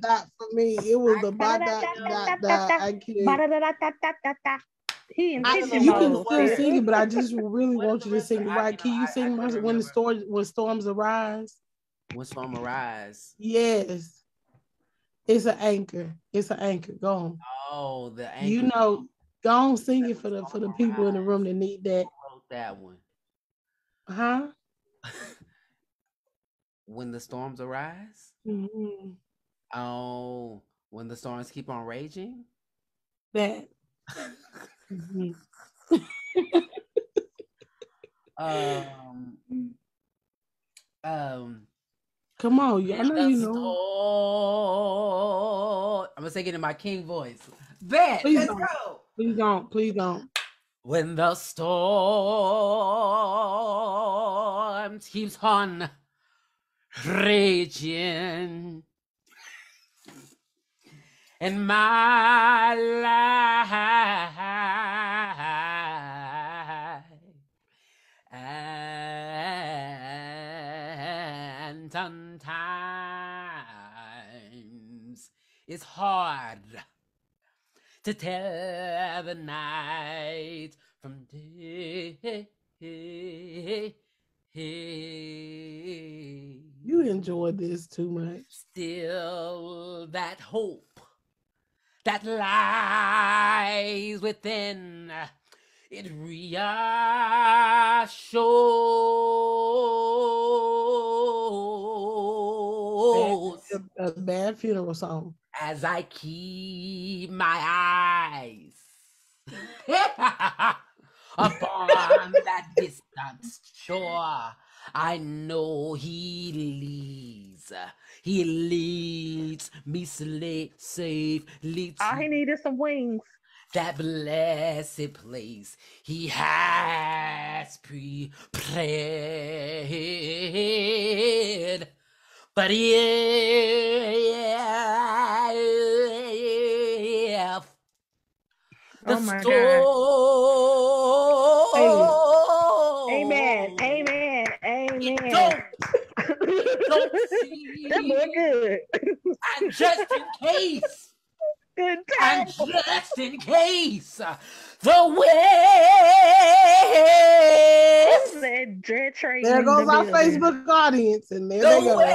dot for me. It was dot dot. I can't. He you can still sing it, but I just really want you to sing it right. Can you know, I- I sing when the storm when storms arise? When storm arise. Yes. It's an anchor. It's an anchor. Go on. Oh, the You know, go on sing it for the for the people in the room that need that. that one. Huh? When the storms arise. Mhm. Oh, when the storms keep on raging. That. Um. Um. Come on, I know you know. Storm. I'm gonna say it in my king voice. Bet. Please Let's don't. go. Please don't. Please don't. When the storm keeps on raging in my life, and sometimes it's hard to tell the night from day. You enjoyed this too much. Still, that hope that lies within it reassures A, a bad funeral song. as I keep my eyes upon that distant shore. I know he leads. He leads me safe, leads All he needed some wings. that blessed place he has prepared. But if oh the Oh my storm that boy good. and just in case And just in case the waves, That dread train. There goes the our building. Facebook audience, and there the they go. waves.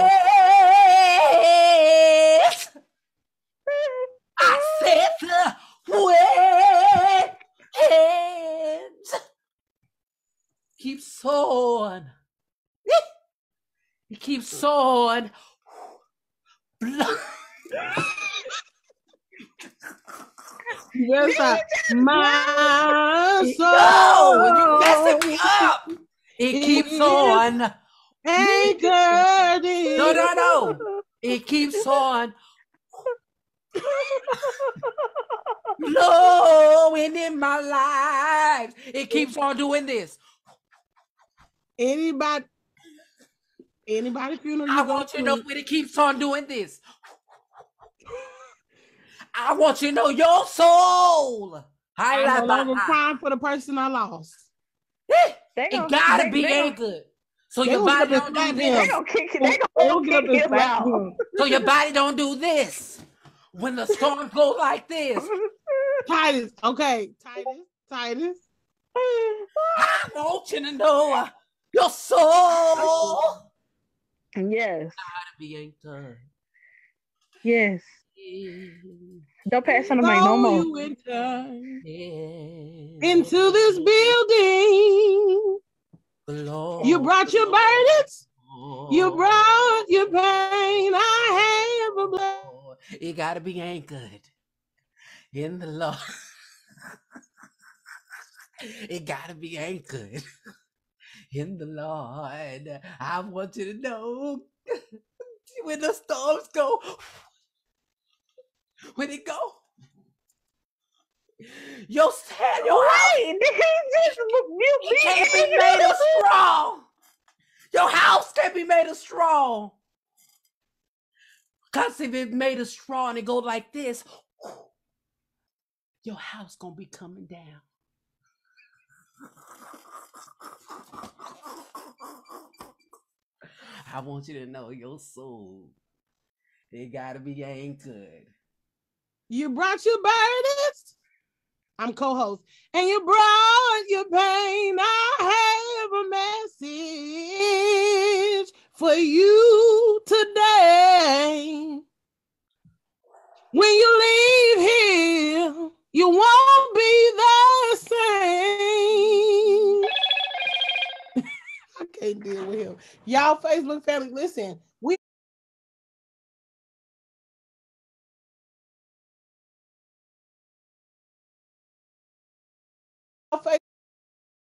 I said the waves keep soaring. It keeps. Blood. You better. My soul. No, you messing me up. It keeps on. Anchored in. No, no, no. It keeps on blowing in my life. It keeps on doing this. Anybody, anybody funeral I you go want you to know to, when it keeps on doing this. I want you to know your soul. I I no longer crying for the person I lost. They It gotta they- be they gonna- So They your gonna body get don't do slap They this. gonna kick. They They gonna gonna get up and kick him slap out. him. So your body don't do this. When the storm goes like this, Titus, okay, Titus, Titus. I want you to know uh, your soul Yes. gotta be anchored. Yes. Don't pass on the mic no more. you Yeah. into this building, Lord. you brought your burdens, you brought your pain. I have a blood. It gotta be anchored in the Lord. it gotta be anchored in the Lord. I want you to know when the storms go, when it go, your stand, your house, Wait, just you it can't be made of straw. Your house can't be made of strong. Cause if it made of straw and it go like this, your house gonna be coming down. I want you to know your soul It gotta be anchored. You brought your burdens. I'm co-host, and you brought your pain. I have a message for you today. When you Y'all, Facebook family, listen. We